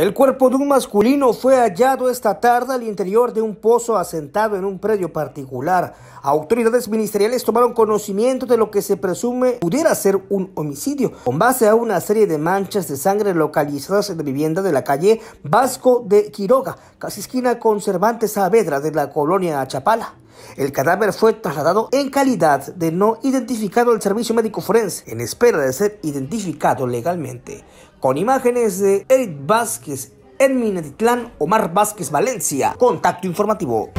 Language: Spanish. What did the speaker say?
El cuerpo de un masculino fue hallado esta tarde al interior de un pozo asentado en un predio particular. Autoridades ministeriales tomaron conocimiento de lo que se presume pudiera ser un homicidio, con base a una serie de manchas de sangre localizadas en la vivienda de la calle Vasco de Quiroga, casi esquina con Saavedra de la colonia Chapala. El cadáver fue trasladado en calidad de no identificado al servicio médico forense, en espera de ser identificado legalmente. Con imágenes de Eric Vázquez, en Minatitlán, Omar Vázquez Valencia. Contacto informativo.